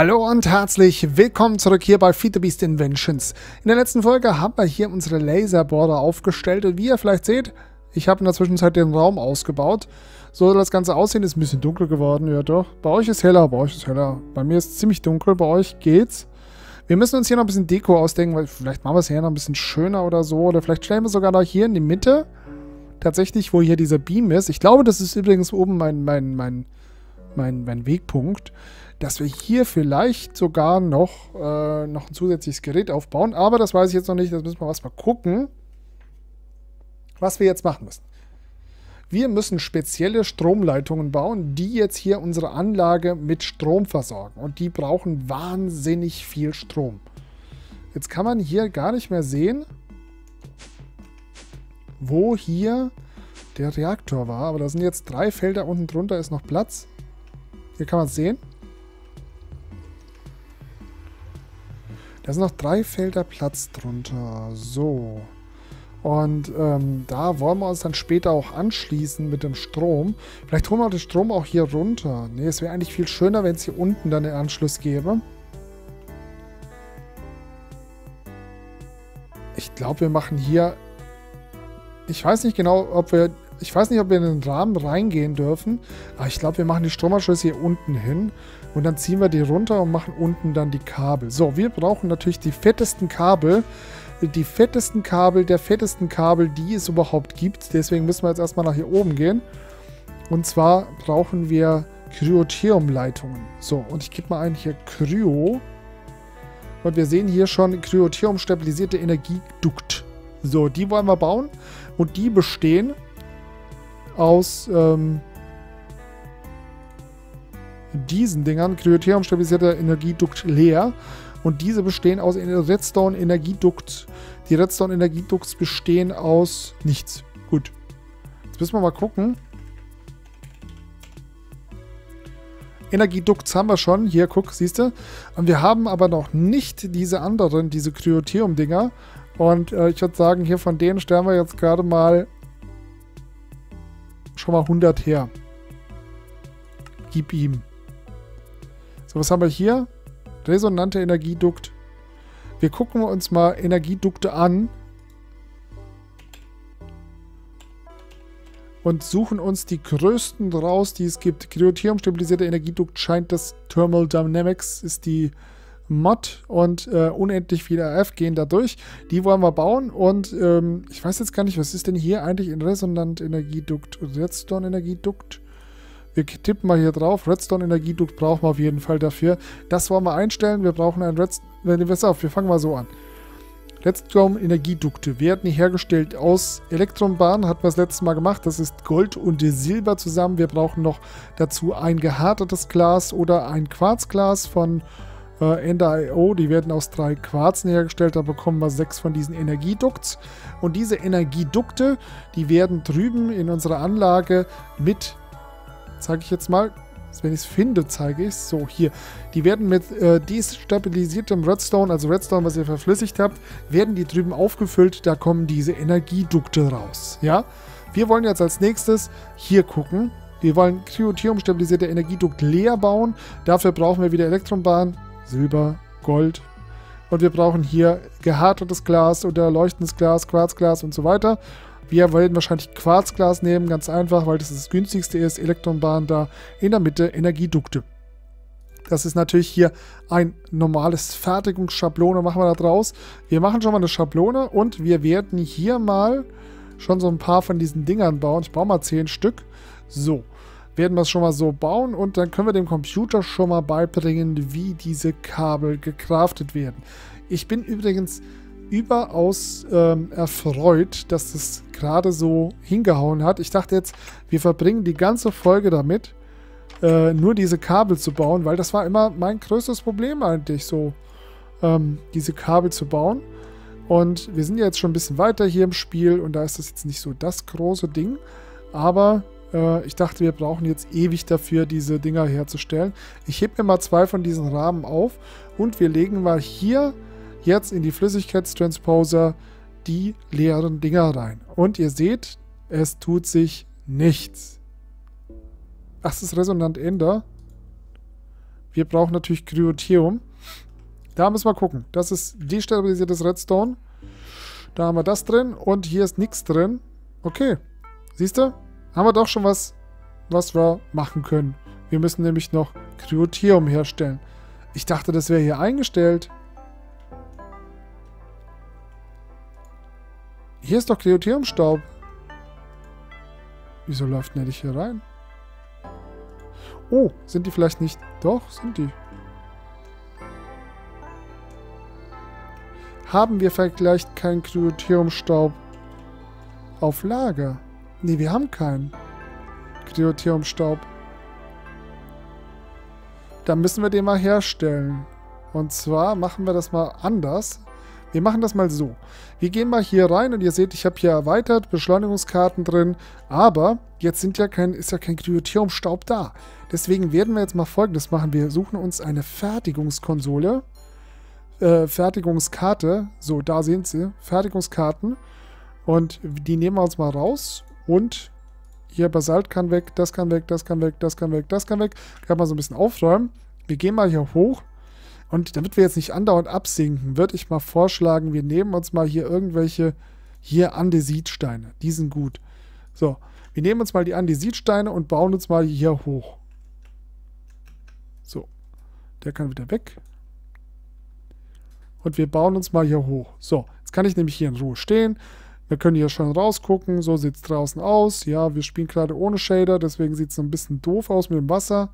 Hallo und herzlich willkommen zurück hier bei Feed the Beast Inventions. In der letzten Folge haben wir hier unsere Laserbohrer aufgestellt und wie ihr vielleicht seht, ich habe in der Zwischenzeit den Raum ausgebaut. So soll das Ganze aussehen, ist ein bisschen dunkel geworden, ja doch. Bei euch ist heller, bei euch ist heller. Bei mir ist es ziemlich dunkel, bei euch geht's. Wir müssen uns hier noch ein bisschen Deko ausdenken, weil vielleicht machen wir es hier noch ein bisschen schöner oder so. Oder vielleicht stellen wir sogar noch hier in die Mitte, tatsächlich, wo hier dieser Beam ist. Ich glaube, das ist übrigens oben mein, mein, mein, mein, mein Wegpunkt dass wir hier vielleicht sogar noch, äh, noch ein zusätzliches Gerät aufbauen. Aber das weiß ich jetzt noch nicht. Das müssen wir erstmal gucken, was wir jetzt machen müssen. Wir müssen spezielle Stromleitungen bauen, die jetzt hier unsere Anlage mit Strom versorgen. Und die brauchen wahnsinnig viel Strom. Jetzt kann man hier gar nicht mehr sehen, wo hier der Reaktor war. Aber da sind jetzt drei Felder unten drunter, ist noch Platz. Hier kann man es sehen. Da sind noch drei Felder Platz drunter. So. Und ähm, da wollen wir uns dann später auch anschließen mit dem Strom. Vielleicht holen wir den Strom auch hier runter. Ne, es wäre eigentlich viel schöner, wenn es hier unten dann den Anschluss gäbe. Ich glaube, wir machen hier... Ich weiß nicht genau, ob wir... Ich weiß nicht, ob wir in den Rahmen reingehen dürfen. Aber ich glaube, wir machen die Stromanschlüsse hier unten hin. Und dann ziehen wir die runter und machen unten dann die Kabel. So, wir brauchen natürlich die fettesten Kabel. Die fettesten Kabel der fettesten Kabel, die es überhaupt gibt. Deswegen müssen wir jetzt erstmal nach hier oben gehen. Und zwar brauchen wir Kryotheum-Leitungen. So, und ich gebe mal ein hier Kryo. Und wir sehen hier schon Kryotheum stabilisierte Energiedukt. So, die wollen wir bauen. Und die bestehen aus ähm, diesen Dingern, Kryotheum stabilisierter Energiedukt leer. Und diese bestehen aus Redstone Energiedukt. Die Redstone Energiedukts bestehen aus nichts. Gut. Jetzt müssen wir mal gucken. Energiedukts haben wir schon. Hier, guck, siehst du. Und wir haben aber noch nicht diese anderen, diese Kryotheum-Dinger. Und äh, ich würde sagen, hier von denen stellen wir jetzt gerade mal schon mal 100 her. Gib ihm. So, was haben wir hier? Resonante Energiedukt. Wir gucken uns mal Energiedukte an. Und suchen uns die größten raus, die es gibt. Kryotheum stabilisierte Energiedukt scheint das Thermal Dynamics, ist die Mod und äh, unendlich viele RF gehen da durch. Die wollen wir bauen und ähm, ich weiß jetzt gar nicht, was ist denn hier eigentlich in Resonant Energiedukt? Redstone Energiedukt? Wir tippen mal hier drauf. Redstone Energiedukt brauchen wir auf jeden Fall dafür. Das wollen wir einstellen. Wir brauchen ein Redstone. Pass auf, wir fangen mal so an. Redstone Energiedukte werden hergestellt aus Elektronbahnen. Hatten wir das letzte Mal gemacht. Das ist Gold und Silber zusammen. Wir brauchen noch dazu ein gehärtetes Glas oder ein Quarzglas von äh, Ender.io. Die werden aus drei Quarzen hergestellt. Da bekommen wir sechs von diesen Energiedukts. Und diese Energiedukte, die werden drüben in unserer Anlage mit zeige ich jetzt mal. Wenn ich es finde, zeige ich es. So, hier. Die werden mit äh, destabilisiertem Redstone, also Redstone, was ihr verflüssigt habt, werden die drüben aufgefüllt. Da kommen diese Energiedukte raus. Ja? Wir wollen jetzt als nächstes hier gucken. Wir wollen Kryotheum stabilisierte Energiedukt leer bauen. Dafür brauchen wir wieder Elektronbahn, Silber, Gold. Und wir brauchen hier gehärtetes Glas oder leuchtendes Glas, Quarzglas und so weiter. Wir werden wahrscheinlich Quarzglas nehmen, ganz einfach, weil das das günstigste ist. Elektronbahn da in der Mitte, Energiedukte. Das ist natürlich hier ein normales Fertigungsschablone, machen wir da draus. Wir machen schon mal eine Schablone und wir werden hier mal schon so ein paar von diesen Dingern bauen. Ich baue mal 10 Stück. So, werden wir es schon mal so bauen und dann können wir dem Computer schon mal beibringen, wie diese Kabel gekraftet werden. Ich bin übrigens überaus ähm, erfreut, dass es gerade so hingehauen hat. Ich dachte jetzt, wir verbringen die ganze Folge damit, äh, nur diese Kabel zu bauen, weil das war immer mein größtes Problem eigentlich, so ähm, diese Kabel zu bauen. Und wir sind ja jetzt schon ein bisschen weiter hier im Spiel und da ist das jetzt nicht so das große Ding. Aber äh, ich dachte, wir brauchen jetzt ewig dafür, diese Dinger herzustellen. Ich hebe mir mal zwei von diesen Rahmen auf und wir legen mal hier jetzt in die Flüssigkeitstransposer die leeren Dinger rein. Und ihr seht, es tut sich nichts. Ach, das ist Resonant Ender. Wir brauchen natürlich Kryotheum. Da müssen wir gucken. Das ist destabilisiertes Redstone. Da haben wir das drin und hier ist nichts drin. Okay. Siehst du? Haben wir doch schon was, was wir machen können. Wir müssen nämlich noch Kryotheum herstellen. Ich dachte, das wäre hier eingestellt. Hier ist doch Kryotheumstaub. Wieso läuft denn nicht hier rein? Oh, sind die vielleicht nicht... Doch, sind die. Haben wir vielleicht keinen Kryotheumstaub auf Lager? Nee, wir haben keinen Kryotheumstaub. Dann müssen wir den mal herstellen. Und zwar machen wir das mal anders. Wir machen das mal so. Wir gehen mal hier rein und ihr seht, ich habe hier erweitert, Beschleunigungskarten drin, aber jetzt sind ja kein, ist ja kein Kryotheumstaub da. Deswegen werden wir jetzt mal folgendes machen. Wir suchen uns eine Fertigungskonsole, äh, Fertigungskarte, so, da sehen Sie, Fertigungskarten und die nehmen wir uns mal raus und hier Basalt kann weg, das kann weg, das kann weg, das kann weg, das kann weg. Kann man so ein bisschen aufräumen. Wir gehen mal hier hoch und damit wir jetzt nicht andauernd absinken, würde ich mal vorschlagen, wir nehmen uns mal hier irgendwelche, hier Andesitsteine. Die sind gut. So, wir nehmen uns mal die Andesitsteine und bauen uns mal hier hoch. So, der kann wieder weg. Und wir bauen uns mal hier hoch. So, jetzt kann ich nämlich hier in Ruhe stehen. Wir können hier schon rausgucken. So sieht es draußen aus. Ja, wir spielen gerade ohne Shader, deswegen sieht es ein bisschen doof aus mit dem Wasser.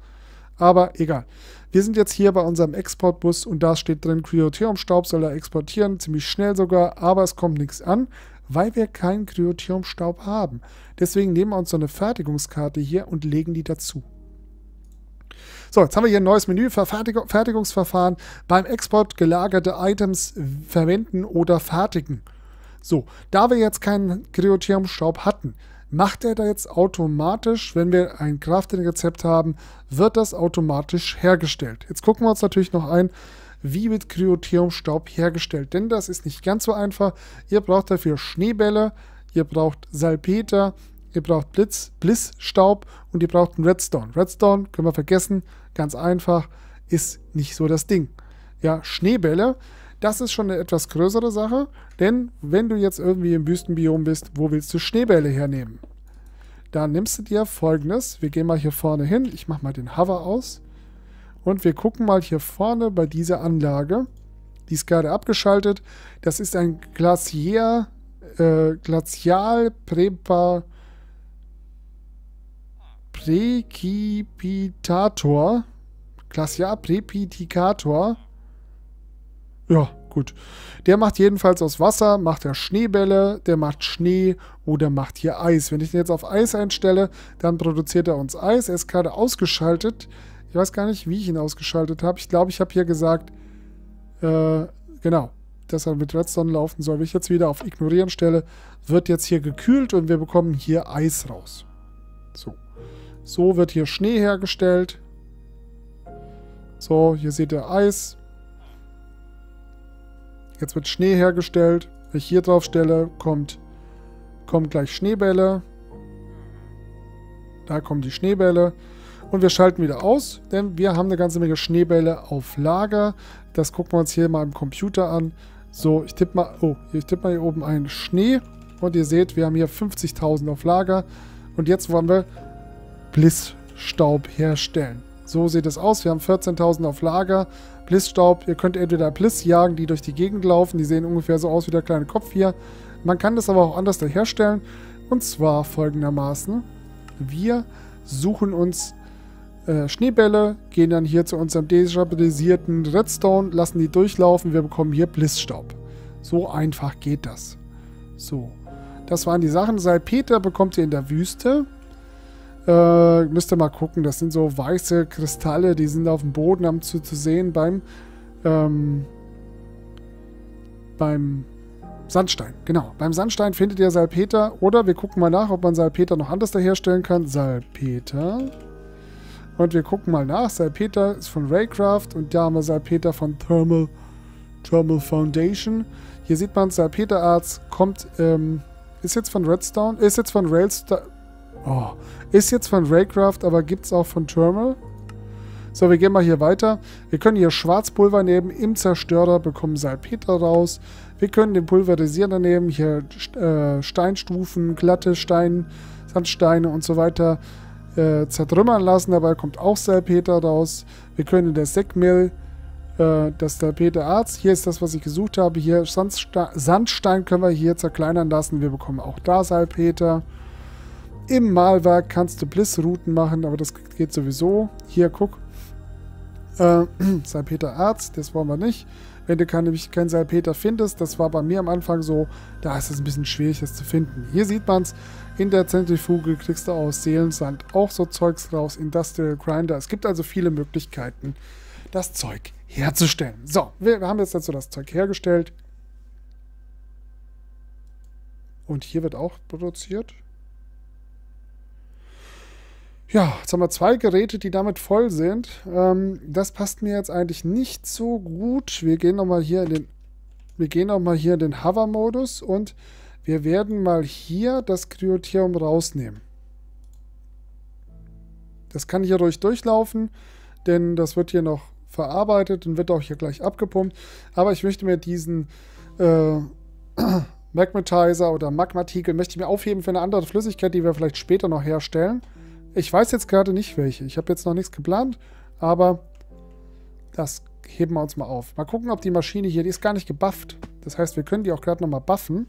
Aber egal. Wir sind jetzt hier bei unserem Exportbus und da steht drin, Kryotheumstaub soll er exportieren, ziemlich schnell sogar, aber es kommt nichts an, weil wir keinen Kryotheumstaub haben. Deswegen nehmen wir uns so eine Fertigungskarte hier und legen die dazu. So, jetzt haben wir hier ein neues Menü für Fertig Fertigungsverfahren. Beim Export gelagerte Items verwenden oder fertigen. So, da wir jetzt keinen Kryotheumstaub hatten, macht er da jetzt automatisch, wenn wir ein Crafting-Rezept haben, wird das automatisch hergestellt. Jetzt gucken wir uns natürlich noch ein, wie wird Kryotheumstaub hergestellt, denn das ist nicht ganz so einfach. Ihr braucht dafür Schneebälle, ihr braucht Salpeter, ihr braucht Blitz, Blissstaub und ihr braucht einen Redstone. Redstone können wir vergessen, ganz einfach, ist nicht so das Ding. Ja, Schneebälle, das ist schon eine etwas größere Sache, denn wenn du jetzt irgendwie im Wüstenbiom bist, wo willst du Schneebälle hernehmen? Da nimmst du dir folgendes, wir gehen mal hier vorne hin, ich mache mal den Hover aus. Und wir gucken mal hier vorne bei dieser Anlage, die ist gerade abgeschaltet, das ist ein Glacier, äh, Glacial Prepa Präkipitator, Glacial Präpitikator ja, gut. Der macht jedenfalls aus Wasser, macht er Schneebälle, der macht Schnee oder macht hier Eis. Wenn ich den jetzt auf Eis einstelle, dann produziert er uns Eis. Er ist gerade ausgeschaltet. Ich weiß gar nicht, wie ich ihn ausgeschaltet habe. Ich glaube, ich habe hier gesagt, äh, genau, dass er mit Redstone laufen soll. Wenn ich jetzt wieder auf Ignorieren stelle, wird jetzt hier gekühlt und wir bekommen hier Eis raus. So. So wird hier Schnee hergestellt. So, hier seht ihr Eis. Jetzt wird Schnee hergestellt. Wenn ich hier drauf stelle, kommt, kommen gleich Schneebälle. Da kommen die Schneebälle. Und wir schalten wieder aus, denn wir haben eine ganze Menge Schneebälle auf Lager. Das gucken wir uns hier mal im Computer an. So, ich tippe mal, oh, ich tippe mal hier oben ein Schnee. Und ihr seht, wir haben hier 50.000 auf Lager. Und jetzt wollen wir Blissstaub herstellen. So sieht es aus. Wir haben 14.000 auf Lager. Blissstaub. Ihr könnt entweder Bliss jagen, die durch die Gegend laufen. Die sehen ungefähr so aus wie der kleine Kopf hier. Man kann das aber auch anders herstellen. Und zwar folgendermaßen. Wir suchen uns äh, Schneebälle, gehen dann hier zu unserem destabilisierten Redstone, lassen die durchlaufen. Wir bekommen hier Blissstaub. So einfach geht das. So. Das waren die Sachen. Salpeter bekommt ihr in der Wüste. Äh, müsst ihr mal gucken, das sind so weiße Kristalle, die sind auf dem Boden am zu, zu sehen beim ähm, beim Sandstein, genau. Beim Sandstein findet ihr Salpeter oder wir gucken mal nach, ob man Salpeter noch anders herstellen kann. Salpeter. Und wir gucken mal nach. Salpeter ist von Raycraft und da haben wir Salpeter von Thermal, Thermal Foundation. Hier sieht man Salpeter Arts kommt, ähm, ist jetzt von Redstone, ist jetzt von Railstone, Oh. Ist jetzt von Raycraft, aber gibt es auch von Thermal. So, wir gehen mal hier weiter. Wir können hier Schwarzpulver nehmen. Im Zerstörer bekommen Salpeter raus. Wir können den Pulverisierer nehmen. Hier äh, Steinstufen, glatte Steine, Sandsteine und so weiter äh, zertrümmern lassen. Dabei kommt auch Salpeter raus. Wir können in der Säckmill äh, das Salpeter Arz. Hier ist das, was ich gesucht habe. Hier Sandstein, Sandstein können wir hier zerkleinern lassen. Wir bekommen auch da Salpeter. Im Malwerk kannst du Blissrouten machen, aber das geht sowieso. Hier, guck. Äh, Salpeter Arzt, das wollen wir nicht. Wenn du kein, nämlich kein Salpeter findest, das war bei mir am Anfang so, da ist es ein bisschen schwierig, das zu finden. Hier sieht man es, in der Zentrifuge kriegst du aus Seelensand auch so Zeugs raus, Industrial Grinder. Es gibt also viele Möglichkeiten, das Zeug herzustellen. So, wir, wir haben jetzt dazu das Zeug hergestellt. Und hier wird auch produziert. Ja, jetzt haben wir zwei Geräte, die damit voll sind. Ähm, das passt mir jetzt eigentlich nicht so gut. Wir gehen nochmal hier in den wir gehen noch hier in den Hover-Modus und wir werden mal hier das Kryotheum rausnehmen. Das kann hier ruhig durchlaufen, denn das wird hier noch verarbeitet und wird auch hier gleich abgepumpt. Aber ich möchte mir diesen äh, Magmatizer oder Magmatikel möchte ich mir aufheben für eine andere Flüssigkeit, die wir vielleicht später noch herstellen. Ich weiß jetzt gerade nicht welche. Ich habe jetzt noch nichts geplant, aber das heben wir uns mal auf. Mal gucken, ob die Maschine hier, die ist gar nicht gebufft. Das heißt, wir können die auch gerade nochmal buffen.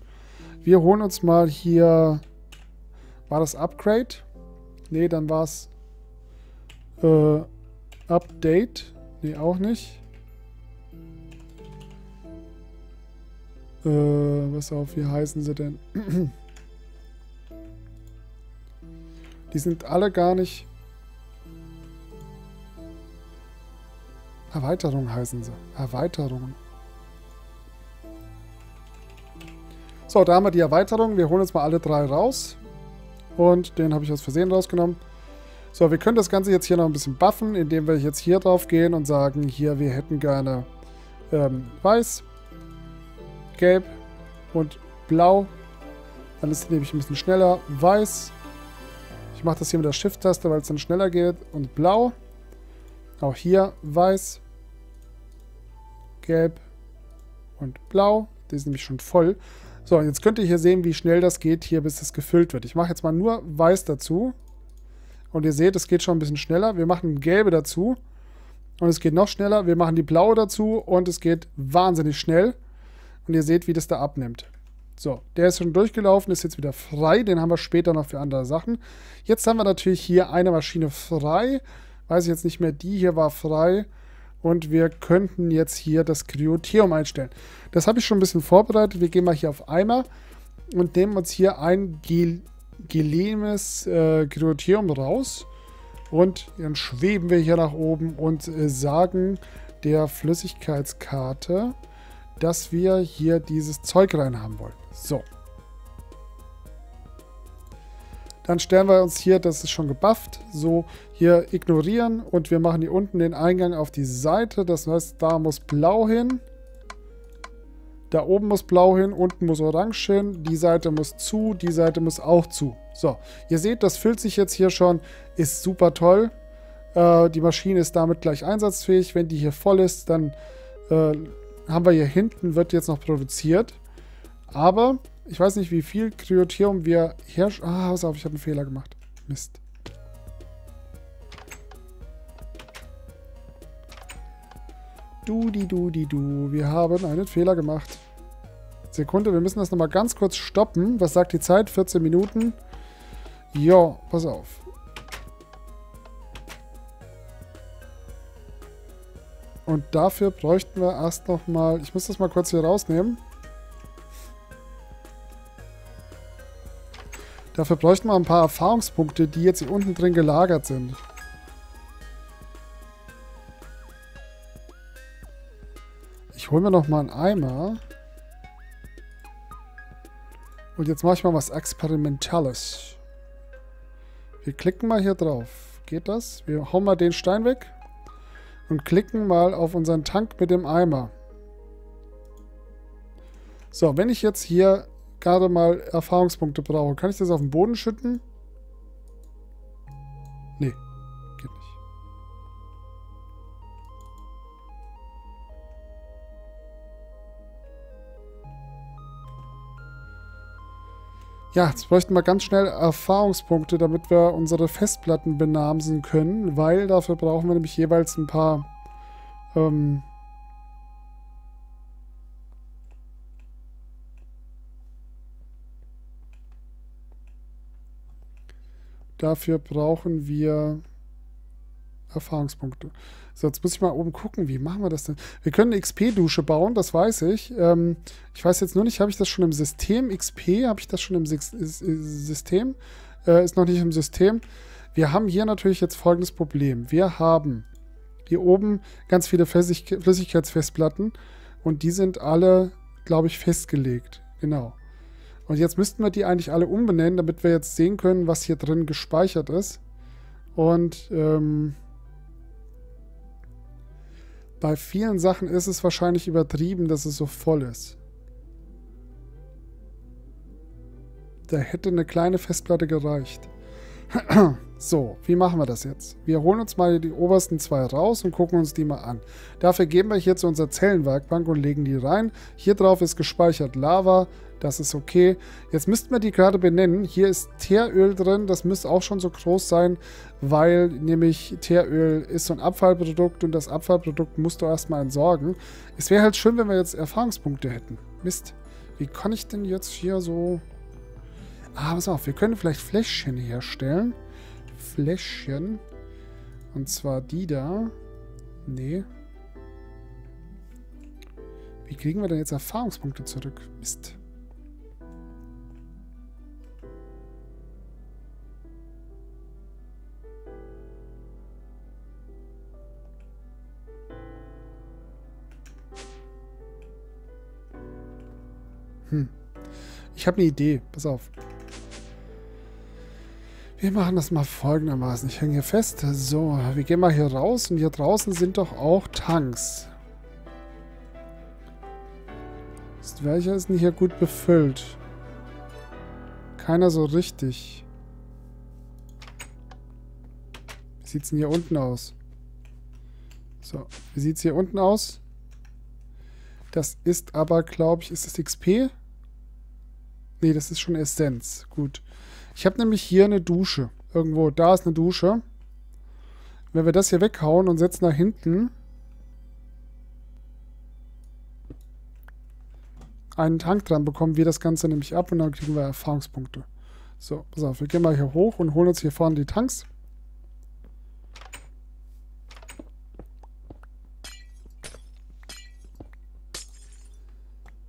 Wir holen uns mal hier, war das Upgrade? Ne, dann war es äh, Update. Ne, auch nicht. Äh, was auf, wie heißen sie denn? Die sind alle gar nicht... Erweiterung heißen sie. Erweiterungen. So, da haben wir die Erweiterung. Wir holen jetzt mal alle drei raus. Und den habe ich aus Versehen rausgenommen. So, wir können das Ganze jetzt hier noch ein bisschen buffen, indem wir jetzt hier drauf gehen und sagen, hier, wir hätten gerne ähm, weiß, gelb und blau. Dann ist es nämlich ein bisschen schneller. Weiß, ich mache das hier mit der Shift-Taste, weil es dann schneller geht. Und blau. Auch hier weiß, gelb und blau. Die ist nämlich schon voll. So, jetzt könnt ihr hier sehen, wie schnell das geht hier, bis es gefüllt wird. Ich mache jetzt mal nur weiß dazu. Und ihr seht, es geht schon ein bisschen schneller. Wir machen gelbe dazu. Und es geht noch schneller. Wir machen die blaue dazu. Und es geht wahnsinnig schnell. Und ihr seht, wie das da abnimmt. So, der ist schon durchgelaufen, ist jetzt wieder frei. Den haben wir später noch für andere Sachen. Jetzt haben wir natürlich hier eine Maschine frei. Weiß ich jetzt nicht mehr, die hier war frei. Und wir könnten jetzt hier das Kryotheum einstellen. Das habe ich schon ein bisschen vorbereitet. Wir gehen mal hier auf Eimer und nehmen uns hier ein gel gelenes äh, Kryotheum raus. Und dann schweben wir hier nach oben und äh, sagen der Flüssigkeitskarte, dass wir hier dieses Zeug rein haben wollen. So. Dann stellen wir uns hier, das ist schon gebufft, so hier ignorieren und wir machen hier unten den Eingang auf die Seite. Das heißt, da muss blau hin. Da oben muss blau hin, unten muss orange hin, die Seite muss zu, die Seite muss auch zu. So, ihr seht, das füllt sich jetzt hier schon, ist super toll. Äh, die Maschine ist damit gleich einsatzfähig. Wenn die hier voll ist, dann äh, haben wir hier hinten, wird jetzt noch produziert. Aber ich weiß nicht, wie viel Kryotheum wir herstellen. Ah, pass auf, ich habe einen Fehler gemacht. Mist. Du, die, du, die, du. Wir haben einen Fehler gemacht. Sekunde, wir müssen das nochmal ganz kurz stoppen. Was sagt die Zeit? 14 Minuten. Ja, pass auf. Und dafür bräuchten wir erst nochmal... Ich muss das mal kurz hier rausnehmen. Dafür bräuchten wir ein paar Erfahrungspunkte, die jetzt hier unten drin gelagert sind. Ich hole mir noch mal einen Eimer. Und jetzt mache ich mal was Experimentelles. Wir klicken mal hier drauf. Geht das? Wir hauen mal den Stein weg. Und klicken mal auf unseren Tank mit dem Eimer. So, wenn ich jetzt hier gerade mal Erfahrungspunkte brauche. Kann ich das auf den Boden schütten? Nee, Ja, jetzt bräuchten wir ganz schnell Erfahrungspunkte, damit wir unsere Festplatten benamsen können, weil dafür brauchen wir nämlich jeweils ein paar ähm, Dafür brauchen wir Erfahrungspunkte. So, jetzt muss ich mal oben gucken, wie machen wir das denn? Wir können eine XP-Dusche bauen, das weiß ich. Ähm, ich weiß jetzt nur nicht, habe ich das schon im System? XP, habe ich das schon im System? Äh, ist noch nicht im System. Wir haben hier natürlich jetzt folgendes Problem. Wir haben hier oben ganz viele Flüssig Flüssigkeitsfestplatten und die sind alle, glaube ich, festgelegt. Genau. Und jetzt müssten wir die eigentlich alle umbenennen, damit wir jetzt sehen können, was hier drin gespeichert ist. Und ähm, bei vielen Sachen ist es wahrscheinlich übertrieben, dass es so voll ist. Da hätte eine kleine Festplatte gereicht. so, wie machen wir das jetzt? Wir holen uns mal die obersten zwei raus und gucken uns die mal an. Dafür gehen wir hier zu unserer Zellenwerkbank und legen die rein. Hier drauf ist gespeichert Lava. Das ist okay. Jetzt müssten wir die gerade benennen. Hier ist Teeröl drin. Das müsste auch schon so groß sein, weil nämlich Teeröl ist so ein Abfallprodukt und das Abfallprodukt musst du erstmal entsorgen. Es wäre halt schön, wenn wir jetzt Erfahrungspunkte hätten. Mist. Wie kann ich denn jetzt hier so... Ah, pass auf. Wir können vielleicht Fläschchen herstellen. Fläschchen. Und zwar die da. Nee. Wie kriegen wir denn jetzt Erfahrungspunkte zurück? Mist. Hm. Ich habe eine Idee. Pass auf. Wir machen das mal folgendermaßen. Ich hänge hier fest. So, wir gehen mal hier raus. Und hier draußen sind doch auch Tanks. Welcher ist denn hier gut befüllt? Keiner so richtig. Wie sieht es denn hier unten aus? So, wie sieht es hier unten aus? Das ist aber, glaube ich, ist das XP? Nee, das ist schon Essenz. Gut. Ich habe nämlich hier eine Dusche. Irgendwo, da ist eine Dusche. Wenn wir das hier weghauen und setzen nach hinten einen Tank dran, bekommen wir das Ganze nämlich ab und dann kriegen wir Erfahrungspunkte. So, pass auf, wir gehen mal hier hoch und holen uns hier vorne die Tanks.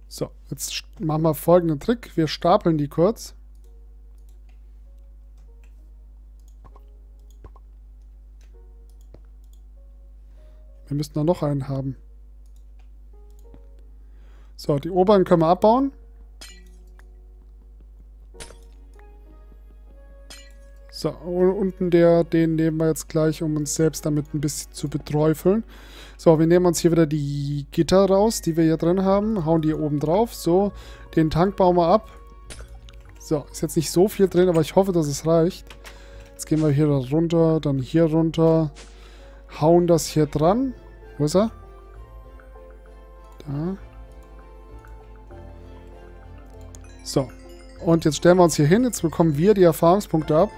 So, jetzt machen wir folgenden Trick. Wir stapeln die kurz. Wir müssen da noch einen haben. So, die oberen können wir abbauen. So, unten der, den nehmen wir jetzt gleich, um uns selbst damit ein bisschen zu beträufeln. So, wir nehmen uns hier wieder die Gitter raus, die wir hier drin haben, hauen die oben drauf. So, den Tank bauen wir ab. So, ist jetzt nicht so viel drin, aber ich hoffe, dass es reicht. Jetzt gehen wir hier runter, dann hier runter, hauen das hier dran. Wo ist er? Da. So, und jetzt stellen wir uns hier hin. Jetzt bekommen wir die Erfahrungspunkte ab.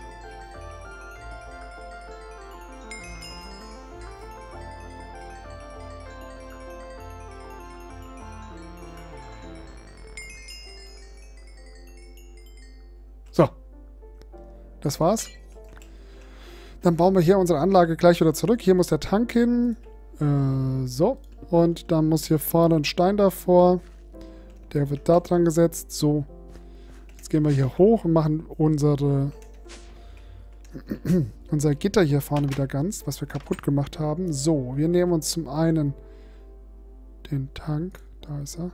Das war's. Dann bauen wir hier unsere Anlage gleich wieder zurück. Hier muss der Tank hin. Äh, so. Und dann muss hier vorne ein Stein davor. Der wird da dran gesetzt. So. Jetzt gehen wir hier hoch und machen unsere unser Gitter hier vorne wieder ganz, was wir kaputt gemacht haben. So, wir nehmen uns zum einen den Tank. Da ist er.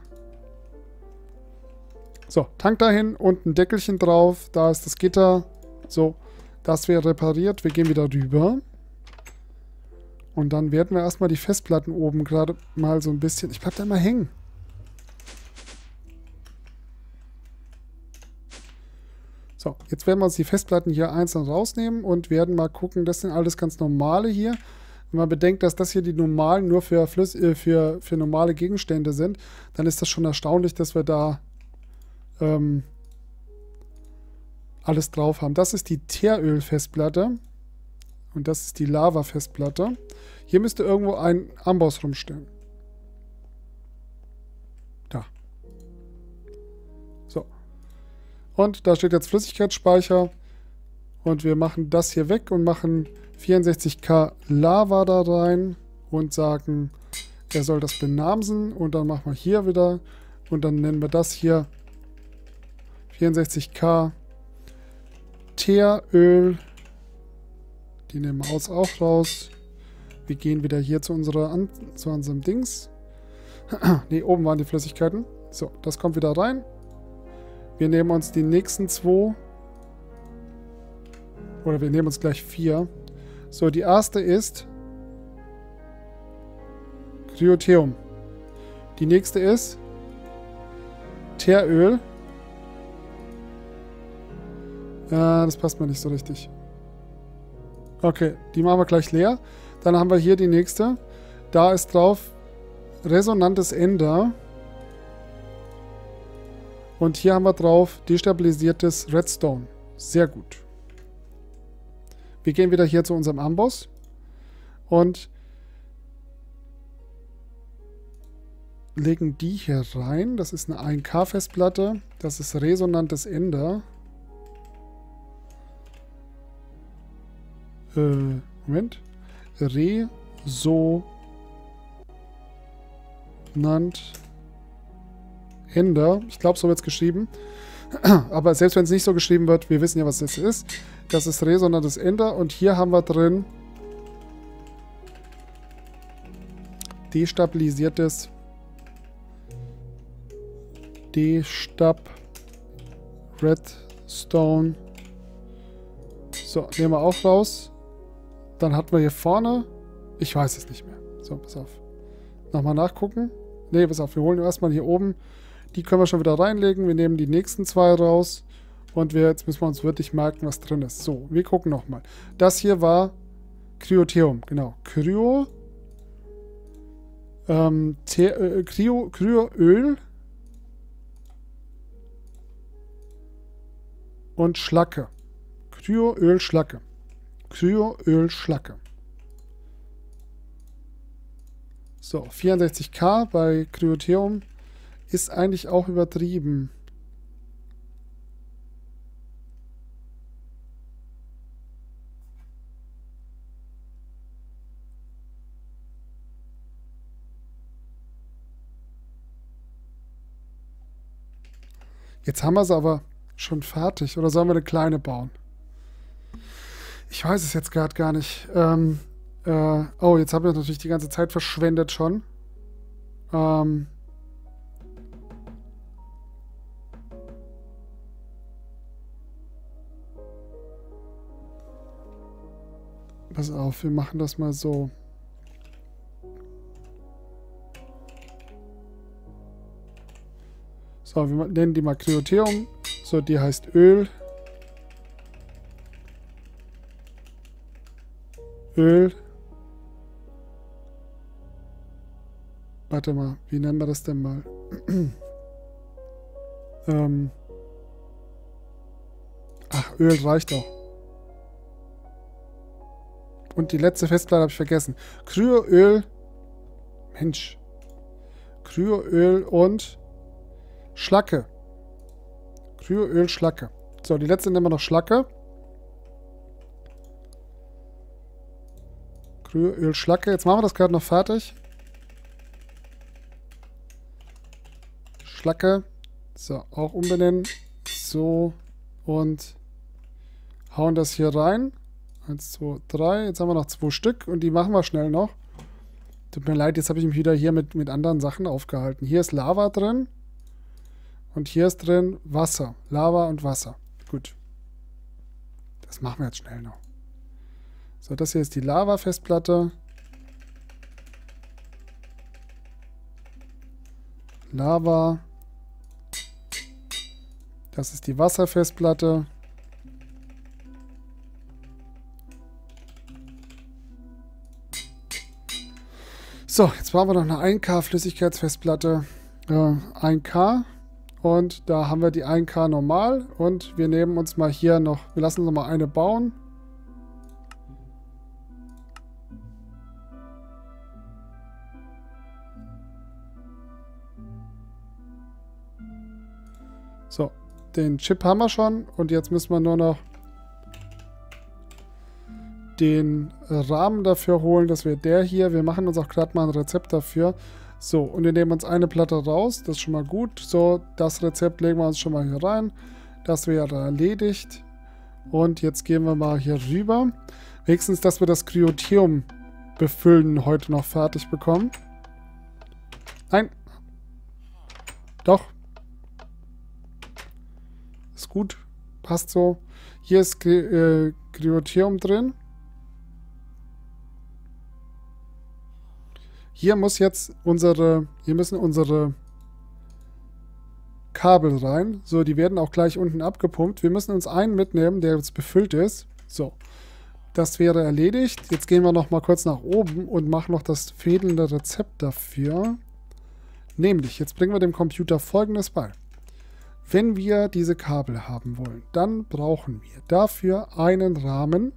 So, Tank dahin und ein Deckelchen drauf. Da ist das Gitter. So, das wäre repariert. Wir gehen wieder rüber. Und dann werden wir erstmal die Festplatten oben gerade mal so ein bisschen... Ich bleib da immer hängen. So, jetzt werden wir uns die Festplatten hier einzeln rausnehmen und werden mal gucken, das sind alles ganz normale hier. Wenn man bedenkt, dass das hier die normalen nur für, Flüss, äh, für, für normale Gegenstände sind, dann ist das schon erstaunlich, dass wir da ähm, alles drauf haben. Das ist die Teeröl-Festplatte. Und das ist die Lava-Festplatte. Hier müsste irgendwo ein Amboss rumstehen. Da. So. Und da steht jetzt Flüssigkeitsspeicher. Und wir machen das hier weg und machen 64k Lava da rein und sagen, er soll das benamsen. Und dann machen wir hier wieder und dann nennen wir das hier 64k Teeröl. Die nehmen wir aus auch raus. Wir gehen wieder hier zu, unserer zu unserem Dings. ne, oben waren die Flüssigkeiten. So, das kommt wieder rein. Wir nehmen uns die nächsten zwei. Oder wir nehmen uns gleich vier. So, die erste ist Cryotheum. Die nächste ist Teeröl. Ja, das passt mir nicht so richtig. Okay, die machen wir gleich leer. Dann haben wir hier die nächste. Da ist drauf resonantes Ender. Und hier haben wir drauf destabilisiertes Redstone. Sehr gut. Wir gehen wieder hier zu unserem Amboss. Und legen die hier rein. Das ist eine 1K-Festplatte. Das ist resonantes Ender. Äh, Moment. Resonant Ender. Ich glaube, so wird es geschrieben. Aber selbst wenn es nicht so geschrieben wird, wir wissen ja, was das ist. Das ist resonantes Ender. Und hier haben wir drin destabilisiertes D-Stab Redstone. So, nehmen wir auch raus. Dann hatten wir hier vorne. Ich weiß es nicht mehr. So, pass auf. Nochmal nachgucken. Ne, pass auf. Wir holen erstmal hier oben. Die können wir schon wieder reinlegen. Wir nehmen die nächsten zwei raus. Und wir, jetzt müssen wir uns wirklich merken, was drin ist. So, wir gucken nochmal. Das hier war Kryotheum. Genau. Kryo. Ähm, äh, Kryo, Kryoöl. und Schlacke. Kryoölschlacke. Kryoölschlacke. So, 64k bei Kryotheum ist eigentlich auch übertrieben. Jetzt haben wir es aber schon fertig? Oder sollen wir eine kleine bauen? Ich weiß es jetzt gerade gar nicht. Ähm, äh, oh, jetzt habe ich natürlich die ganze Zeit verschwendet schon. Ähm, Pass auf, wir machen das mal so. So, wir nennen die mal Kryotheum. So, die heißt Öl. Öl. Warte mal, wie nennen wir das denn mal? ähm. Ach, Öl reicht auch. Und die letzte Festplatte habe ich vergessen. Kryoöl. Mensch. Kryoöl und Schlacke. Kryoöl Schlacke. So, die letzte nehmen wir noch Schlacke. Kryoöl Schlacke. Jetzt machen wir das gerade noch fertig. Schlacke. So, auch umbenennen. So. Und hauen das hier rein. Eins, zwei, drei. Jetzt haben wir noch zwei Stück und die machen wir schnell noch. Tut mir leid, jetzt habe ich mich wieder hier mit, mit anderen Sachen aufgehalten. Hier ist Lava drin. Und hier ist drin Wasser. Lava und Wasser. Gut. Das machen wir jetzt schnell noch. So, das hier ist die Lava-Festplatte. Lava. Das ist die Wasserfestplatte. So, jetzt brauchen wir noch eine 1K Flüssigkeitsfestplatte. Äh, 1K Und da haben wir die 1K normal. Und wir nehmen uns mal hier noch, wir lassen uns mal eine bauen. Den Chip haben wir schon. Und jetzt müssen wir nur noch den Rahmen dafür holen. Das wäre der hier. Wir machen uns auch gerade mal ein Rezept dafür. So, und wir nehmen uns eine Platte raus. Das ist schon mal gut. So, das Rezept legen wir uns schon mal hier rein. Das wäre erledigt. Und jetzt gehen wir mal hier rüber. Wenigstens, dass wir das Kryotheum befüllen heute noch fertig bekommen. Nein. Doch. Gut. Passt so. Hier ist äh, drin. Hier muss jetzt unsere, hier müssen unsere Kabel rein. So, die werden auch gleich unten abgepumpt. Wir müssen uns einen mitnehmen, der jetzt befüllt ist. So, das wäre erledigt. Jetzt gehen wir noch mal kurz nach oben und machen noch das fehlende Rezept dafür. Nämlich, jetzt bringen wir dem Computer folgendes bei. Wenn wir diese Kabel haben wollen, dann brauchen wir dafür einen Rahmen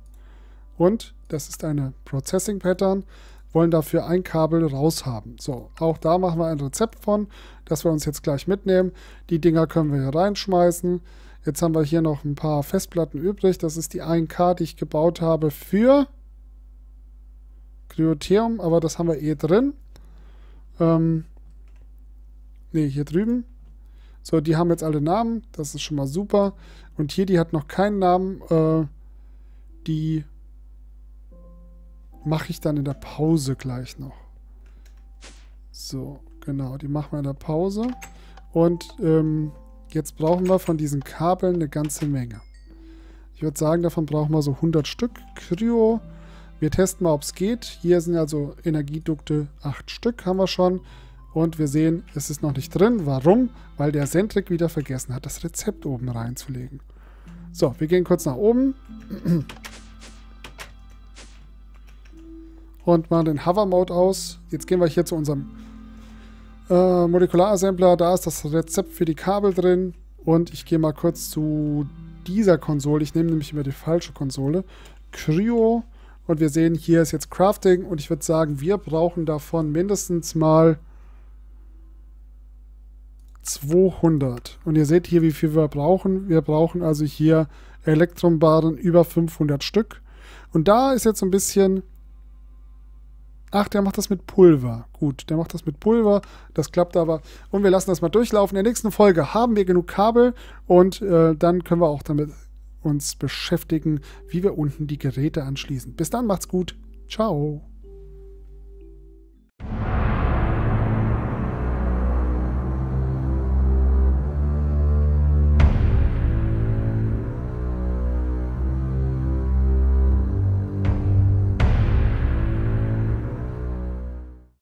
und das ist eine Processing Pattern wollen dafür ein Kabel raushaben. So, auch da machen wir ein Rezept von, das wir uns jetzt gleich mitnehmen. Die Dinger können wir hier reinschmeißen. Jetzt haben wir hier noch ein paar Festplatten übrig. Das ist die 1K, die ich gebaut habe für Cryotheum, aber das haben wir eh drin. Ähm, ne, hier drüben. So, die haben jetzt alle Namen. Das ist schon mal super. Und hier, die hat noch keinen Namen. Äh, die mache ich dann in der Pause gleich noch. So, genau, die machen wir in der Pause. Und ähm, jetzt brauchen wir von diesen Kabeln eine ganze Menge. Ich würde sagen, davon brauchen wir so 100 Stück. Kryo. Wir testen mal, ob es geht. Hier sind also Energiedukte 8 Stück haben wir schon. Und wir sehen, es ist noch nicht drin. Warum? Weil der Sentrik wieder vergessen hat, das Rezept oben reinzulegen. So, wir gehen kurz nach oben. und machen den Hover-Mode aus. Jetzt gehen wir hier zu unserem äh, Molekularassembler. Da ist das Rezept für die Kabel drin. Und ich gehe mal kurz zu dieser Konsole. Ich nehme nämlich immer die falsche Konsole. Cryo. Und wir sehen, hier ist jetzt Crafting. Und ich würde sagen, wir brauchen davon mindestens mal 200. Und ihr seht hier, wie viel wir brauchen. Wir brauchen also hier Elektronbaren über 500 Stück. Und da ist jetzt ein bisschen Ach, der macht das mit Pulver. Gut, der macht das mit Pulver. Das klappt aber. Und wir lassen das mal durchlaufen. In der nächsten Folge haben wir genug Kabel und äh, dann können wir auch damit uns beschäftigen, wie wir unten die Geräte anschließen. Bis dann, macht's gut. Ciao.